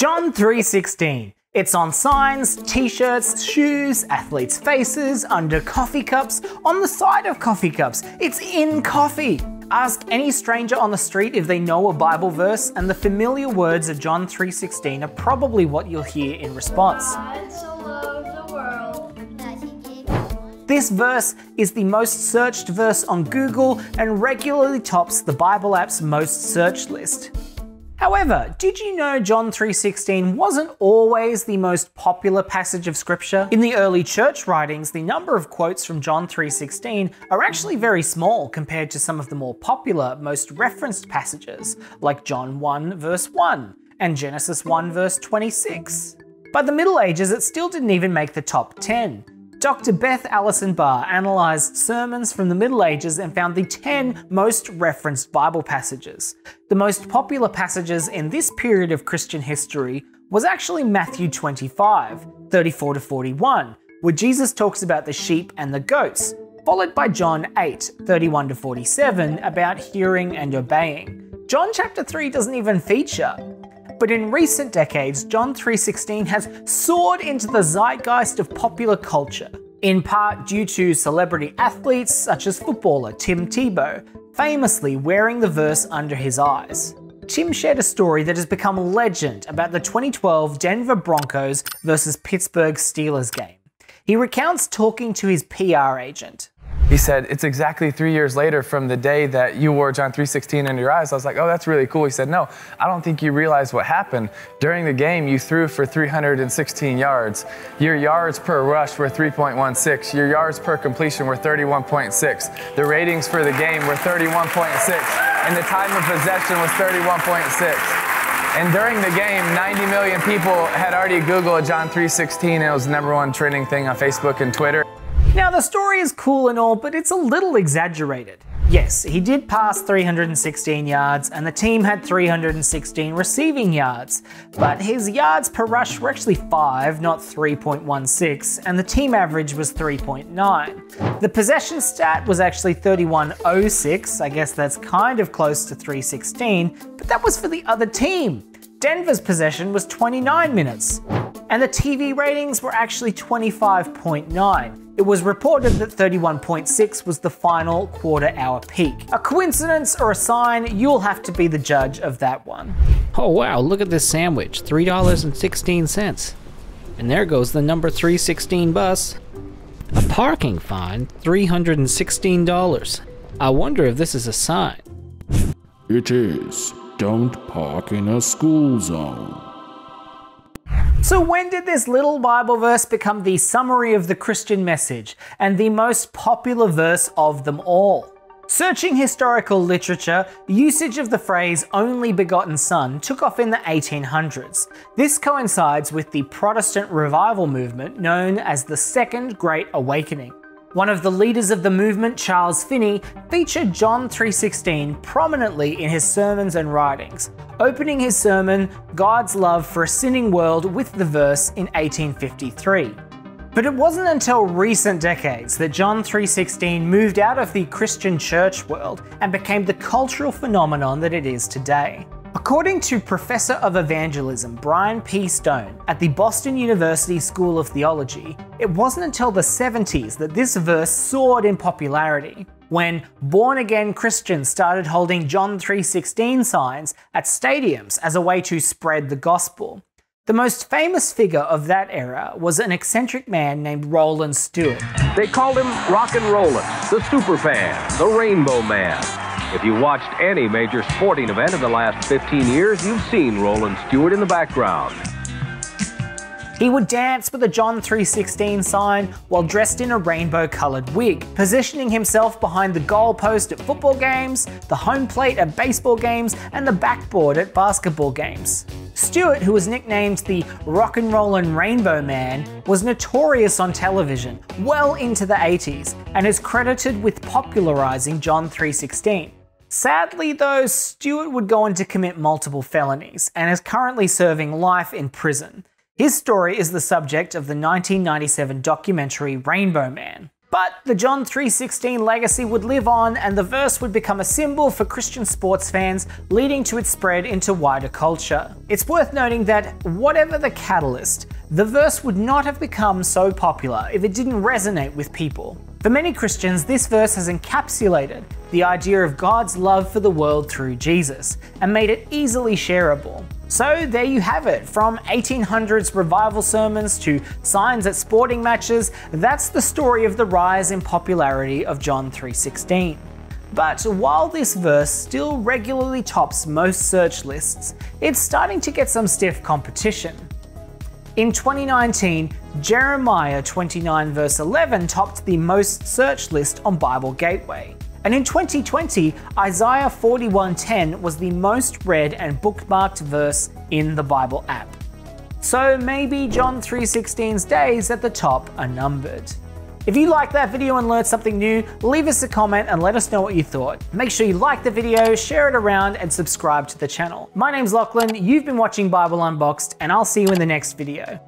John 3:16. It's on signs, t-shirts, shoes, athletes' faces, under coffee cups, on the side of coffee cups. It's in coffee. Ask any stranger on the street if they know a Bible verse, and the familiar words of John 3:16 are probably what you'll hear in response. This verse is the most searched verse on Google and regularly tops the Bible app's most searched list. However, did you know John 3:16 wasn't always the most popular passage of scripture? In the early church writings, the number of quotes from John 3:16 are actually very small compared to some of the more popular, most referenced passages, like John 1 verse 1 and Genesis 1 verse 26. By the Middle Ages, it still didn't even make the top 10. Dr. Beth Allison Barr analysed sermons from the Middle Ages and found the 10 most referenced Bible passages. The most popular passages in this period of Christian history was actually Matthew 25, 34 to 41, where Jesus talks about the sheep and the goats, followed by John 8, 31 to 47, about hearing and obeying. John chapter 3 doesn't even feature, but in recent decades, John 3:16 has soared into the zeitgeist of popular culture, in part due to celebrity athletes such as footballer Tim Tebow, famously wearing the verse under his eyes. Tim shared a story that has become legend about the 2012 Denver Broncos versus Pittsburgh Steelers game. He recounts talking to his PR agent. He said, it's exactly three years later from the day that you wore John 3.16 under your eyes. I was like, oh, that's really cool. He said, no, I don't think you realize what happened. During the game, you threw for 316 yards. Your yards per rush were 3.16. Your yards per completion were 31.6. The ratings for the game were 31.6. And the time of possession was 31.6. And during the game, 90 million people had already Googled John 3.16 and it was the number one trending thing on Facebook and Twitter. Now, the story is cool and all, but it's a little exaggerated. Yes, he did pass 316 yards, and the team had 316 receiving yards, but his yards per rush were actually 5, not 3.16, and the team average was 3.9. The possession stat was actually 3106, I guess that's kind of close to 316, but that was for the other team. Denver's possession was 29 minutes, and the TV ratings were actually 25.9. It was reported that 31.6 was the final quarter hour peak. A coincidence or a sign, you'll have to be the judge of that one. Oh wow, look at this sandwich, $3.16. And there goes the number 316 bus. A parking fine, $316. I wonder if this is a sign. It is. Don't park in a school zone. So, when did this little Bible verse become the summary of the Christian message and the most popular verse of them all? Searching historical literature, usage of the phrase only begotten son took off in the 1800s. This coincides with the Protestant revival movement known as the Second Great Awakening. One of the leaders of the movement, Charles Finney, featured John 3:16 prominently in his sermons and writings, opening his sermon God's love for a sinning world with the verse in 1853. But it wasn't until recent decades that John 3:16 moved out of the Christian church world and became the cultural phenomenon that it is today. According to Professor of Evangelism Bryan P. Stone at the Boston University School of Theology, it wasn't until the 70s that this verse soared in popularity, when born-again Christians started holding John 3:16 signs at stadiums as a way to spread the gospel. The most famous figure of that era was an eccentric man named Rollen Stewart. They called him Rock and Rollen, the Superfan, the Rainbow Man. If you watched any major sporting event in the last 15 years, you've seen Rollen Stewart in the background. He would dance with a John 3:16 sign while dressed in a rainbow-colored wig, positioning himself behind the goalpost at football games, the home plate at baseball games, and the backboard at basketball games. Stewart, who was nicknamed the Rock and Rollen Rainbow Man, was notorious on television well into the 80s and is credited with popularizing John 3:16. Sadly, though, Stewart would go on to commit multiple felonies and is currently serving life in prison. His story is the subject of the 1997 documentary Rainbow Man. But the John 3:16 legacy would live on and the verse would become a symbol for Christian sports fans, leading to its spread into wider culture. It's worth noting that whatever the catalyst, the verse would not have become so popular if it didn't resonate with people. For many Christians, this verse has encapsulated the idea of God's love for the world through Jesus and made it easily shareable. So there you have it, from 1800s revival sermons to signs at sporting matches, that's the story of the rise in popularity of John 3:16. But while this verse still regularly tops most search lists, it's starting to get some stiff competition. In 2019, Jeremiah 29 verse 11 topped the most searched list on Bible Gateway. And in 2020, Isaiah 41:10 was the most read and bookmarked verse in the Bible app. So maybe John 3:16's days at the top are numbered. If you liked that video and learned something new, leave us a comment and let us know what you thought. Make sure you like the video, share it around, and subscribe to the channel. My name's Lachlan, you've been watching Bible Unboxed, and I'll see you in the next video.